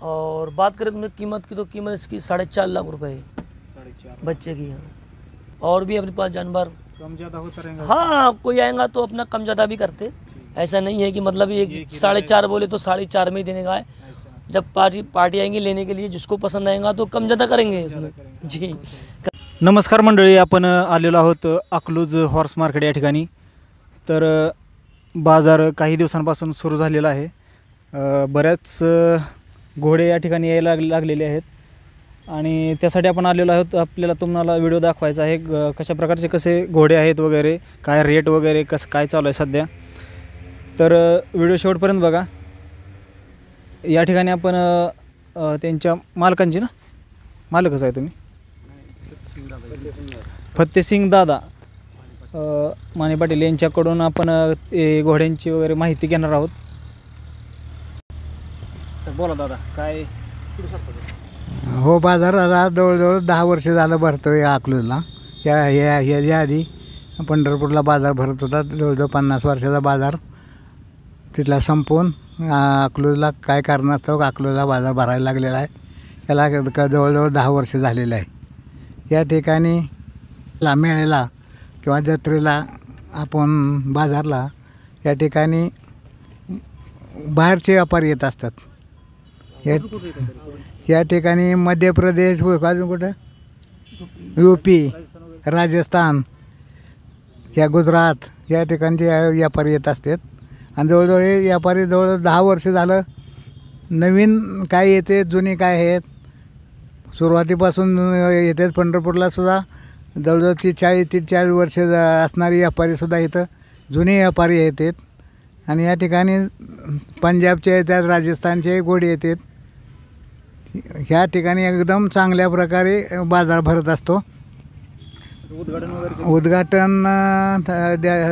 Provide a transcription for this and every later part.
और बात करें तो कीमत की तो कीमत इसकी साढ़े चार लाख रुपए है। साढ़े चार बच्चे की हाँ। और भी अपने पास जानवर। कम ज़्यादा होता रहेगा? हाँ कोई आएगा तो अपना कम ज़्यादा भी करते। ऐसा नहीं है कि मतलब एक साढ़े चार बोले तो साढ़े चार में ही देने का है। जब पार्टी पार्टी आएँगी लेने के लिए जिसको पसंद आएगा तो कम ज़्यादा करेंगे इसमें। जी। नमस्कार मंडळी आपण अ, आलेलो आहोत अकलूज हॉर्स मार्केट या ठिकाणी. तर बाज़ार काही दिवसांपासून सुरू झालेला आहे. बऱ्याच अ, घोडे या ठिकाणी यायला लाग लागलेले आहेत. आणि त्यासाठी आपण आलेलो आहोत. आपल्याला तुम्हाला व्हिडिओ दाखवायचा आहे कशा प्रकारचे कसे घोडे आहेत वगैरे काय रेट वगैरे कसं काय चालू आहे सध्या. तर व्हिडिओ शेवटपर्यंत बघा. या ठिकाणी आपण त्यांच्या मालकांची ना? मालकच आहे तुम्ही? फत्तेसिंग दादा. माने पाटील यांच्याकडून आपण ते घोड्यांची वगैरे माहिती घेणार आहोत. बोला दादा काय हो बाजार आता जवळजवळ दहा वर्ष झालं भरतो या अकलूजला. या या याच्या आधी पंढरपूरला बाजार भरत होता. जवळजवळ पन्नास वर्षाचा बाजार तिथला संपवून अकलूजला काय कारणास्तव अकलूजला बाजार भरायला लागलेला आहे. याला जवळजवळ दहा वर्ष झालेलं आहे. या ठिकाणी ला मेळेला किंवा जत्रेला आपण बाजारला या ठिकाणी बाहेरचे व्यापारी येत असतात. या या ठिकाणी मध्य प्रदेश अजून कुठं? यू पी राजस्थान या गुजरात या ठिकाणचे या- व्यापारी येत असतात. आणि जवळजवळ हे व्यापारी जवळजवळ दहा वर्ष झालं नवीन काय येते जुनी काय आहेत? सुरुवातीपासून येतात पंढरपूरला सुद्धा. जवळजवळ ती चाळीस ती चाळीस वर्ष असणारी व्यापारीसुद्धा इथं जुने व्यापारी येतात. आणि या ठिकाणी पंजाबचे येतात राजस्थानचे घोडे येतात. ह्या ठिकाणी एकदम चांगल्या प्रकारे बाजार भरत असतो. उद्घाटन वगैरे उद्घाटन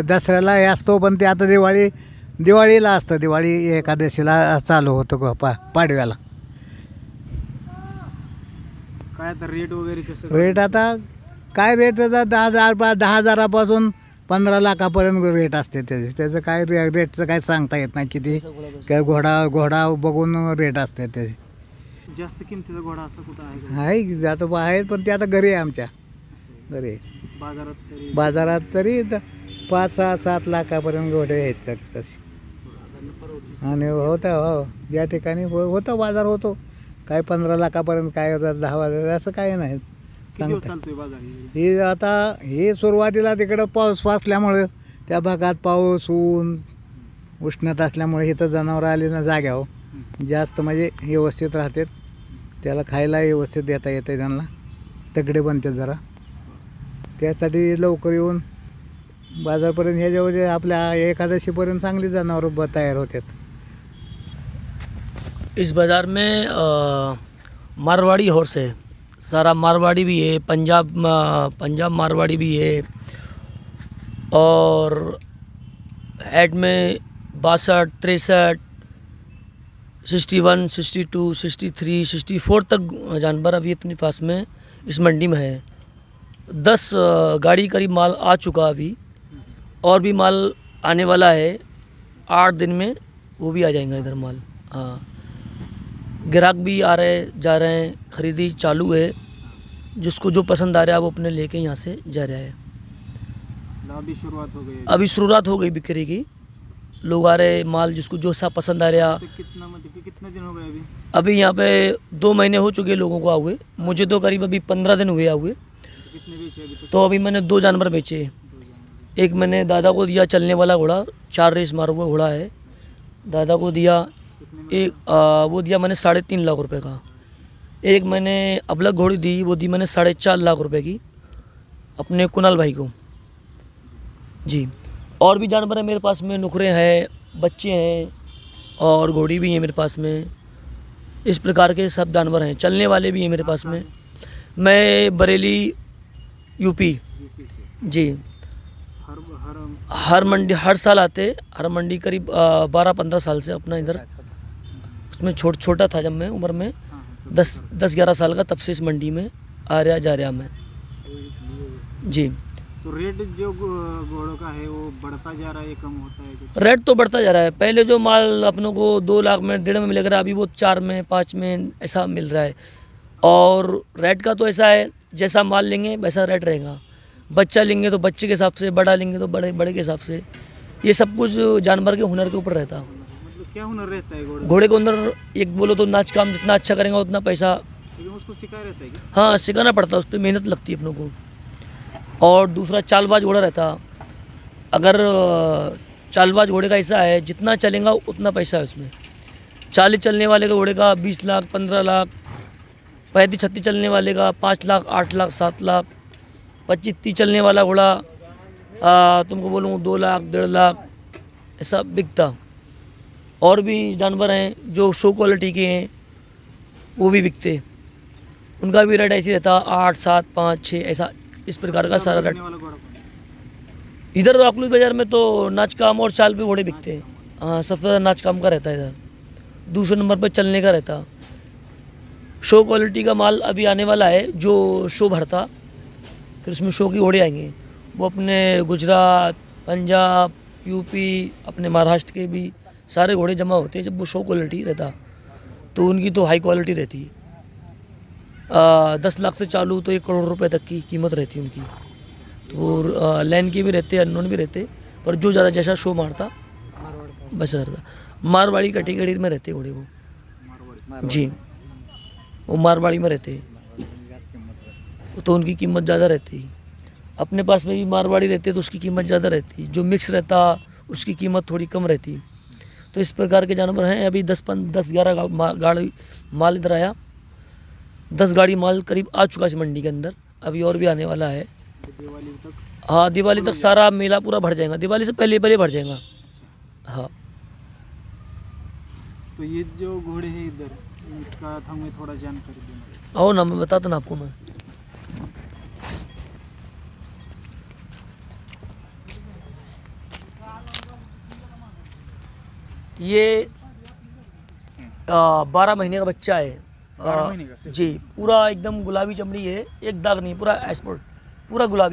दसऱ्याला हे असतो पण ते आता दिवाळी दिवाळीला असतं. दिवाळी एकादशीला चालू होतो ग- पा पाडव्याला. काय आता रेट वगैरे कसं रेट आता काय रेट त्याचा दहा हजार पा दहा हजारापासून पंधरा लाखापर्यंत रेट असते त्याचे. त्याचं काय रे रेटचं काय सांगता येत नाही किती. काय घोडा घोडा बघून रेट असते त्याचे. जास्त किमतीचा घोडा असा कुठं आहे का? आहे आता बा- आहेत पण ते आता घरी आहे आमच्या. असं घरी आहे. बाजारात तरी? बाजारात तरी द- पाच सहा सात लाखापर्यंत घोडे आहेत तर तसे. आणि होता हो. या ठिकाणी हो होता बाजार होतो. काय पंधरा लाखापर्यंत काय होतात दहा हजार असं काय नाही. किती दिवस सांगता. चालतोय बाजार हे? हे आता हे सुरुवातीला तिकडं पाऊस वाचल्यामुळं त्या भागात पाऊस ऊन उष्णता असल्यामुळे इथं जनावरं आली ना जाग्यावर. जास्त म्हणजे व्यवस्थित राहतात. त्याला खायला व्यवस्थित देता येते त्यांना. तगडे बनतात जरा. त्यासाठी लवकर येऊन बाजारपर्यंत ह्याच्यावर जवळ आपल्या एकादशीपर्यंत चांगली जनावरं ब तयार होतात. इस बाज़ार में मारवाड़ी हॉर्स है सारा मारवाड़ी भी है पंजाब पंजाब मारवाड़ी भी है और हेड में बासठ तिरसठ sixty one sixty two sixty three sixty four तक जानवर अभी अपने पास में इस मंडी में है। दस गाड़ी करीब माल आ चुका अभी। और भी माल आने वाला है। आठ दिन में वो भी आ जाएगा इधर माल। हाँ। ग्राहक भी आ रहे जा रहे हैं खरीदी चालू है। जिसको जो पसंद आ रहा है वो अपने लेके यहाँ से जा रहा है। अभी शुरुआत हो गई अभी शुरुआत हो गई बिक्री की। लोग आ रहे माल जिसको जो सा पसंद आ रहा। तो कितना मतलब कितने दिन हो गए अभी? अभी यहाँ पे दो महीने हो चुके लोगों को हुए मुझे तो करीब अभी पंद्रह दिन हुए हुए तो कितने बेचे अभी तो अभी मैंने दो जानवर बेचे। एक मैंने दादा को दिया चलने वाला घोड़ा चार रेस मारा हुआ घोड़ा है। दादा को दिया एक आ, वो दिया मैंने साढ़े तीन लाख रुपए का। एक मैंने अबलग घोड़ी दी वो दी मैंने साढ़े चार लाख रुपए की अपने कुणाल भाई को। जी। और भी जानवर है मेरे पास में नुकरे हैं बच्चे हैं और घोड़ी भी है मेरे पास में। इस प्रकार के सब जानवर हैं चलने वाले भी हैं मेरे पास में। मैं बरेली यूपी। यूपी से। जी। हर हर हर मंडी हर साल आते हर मंडी करीब बारह पंद्रह साल से अपना इधर। उसमें छोट छोटा था जब मैं उम्र में। हाँ हाँ दस दस ग्यारह साल का तब से इस मंडी में आ रहा जा रहा मैं। जी। तो रेट जो घोड़ों का है वो बढ़ता जा रहा है कम होता है रेट तो बढ़ता जा रहा है। पहले जो माल अपनों को दो लाख में डेढ़ में मिल मिलेगा अभी वो चार में पाँच में ऐसा मिल रहा है। और रेट का तो ऐसा है जैसा माल लेंगे वैसा रेट रहेगा। बच्चा लेंगे तो बच्चे के हिसाब से बड़ा लेंगे तो बड़े बड़े के हिसाब से। ये सब कुछ जानवर के हुनर के ऊपर रहता। मतलब क्या हुनर रहता है घोड़े घोड़े के? अंदर एक बोलो तो नाच काम जितना अच्छा करेंगे उतना पैसा उसको सिखाया रहता है हाँ सिखाना पड़ता है उस पर मेहनत लगती है अपनों को। और दूसरा चालबाज घोड़ा रहता। अगर चालबाज घोड़े का ऐसा है, जितना चलेगा उतना पैसा है उसमें। चालीस चलने वाले का घोड़े का बीस लाख, पंद्रह लाख, पैंतीस, छत्तीस चलने वाले का पाँच लाख, आठ लाख, सात लाख, पच्चीस, तीस चलने वाला घोड़ा तुमको बोलूँ दो लाख, डेढ़ लाख, ऐसा बिकता। और भी जानवर हैं जो शो क्वालिटी के हैं, वो भी बिकते। उनका भी रेट ऐसे रहता, आठ, सात, पाँच छः ऐसा इस प्रकार का सारा रेट? इधर अकलूज बाज़ार में तो नाच काम और चाल पे घोड़े बिकते हैं। हाँ सबसे ज़्यादा नाच काम का रहता है इधर। दूसरे नंबर पर चलने का रहता। शो क्वालिटी का माल अभी आने वाला है जो शो भरता। फिर उसमें शो की घोड़े आएँगे। वो अपने गुजरात पंजाब यूपी अपने महाराष्ट्र के भी सारे घोड़े जमा होते हैं जब वो शो क्वालिटी रहता। तो उनकी तो हाई क्वालिटी रहती। है दस लाख से चालू तो एक करोड़ रुपए तक की कीमत रहती है उनकी। तो लैन के भी रहते अननोन भी रहते पर जो ज़्यादा जैसा शो मारता बस रहता मारवाड़ी कैटेगरी में रहते घोड़े वो। जी। वो मारवाड़ी में रहते। तो उनकी कीमत ज़्यादा रहती। अपने पास में भी मारवाड़ी रहते तो उसकी कीमत ज़्यादा रहती। जो मिक्स रहता उसकी कीमत थोड़ी कम रहती। तो इस प्रकार के जानवर हैं। अभी दस पन दस ग्यारह गाड़ी माल इधर आया। दस गाड़ी माल करीब आ चुका है मंडी के अंदर। अभी और भी आने वाला है। दिवाली तक हाँ दिवाली तक सारा मेला पूरा भर जाएगा। दिवाली से पहले पहले भर जाएगा। हाँ। तो ये जो घोड़े हैं इधर इनका था मैं थोड़ा जानकारी देना आओ ना मैं बताता ना आपको मैं ये बारह महीने का बच्चा है। जी पूरा एकदम गुलाबी चमड़ी है एक दाग नहीं पूरा एक्सपोर्ट पूरा गुलाबी।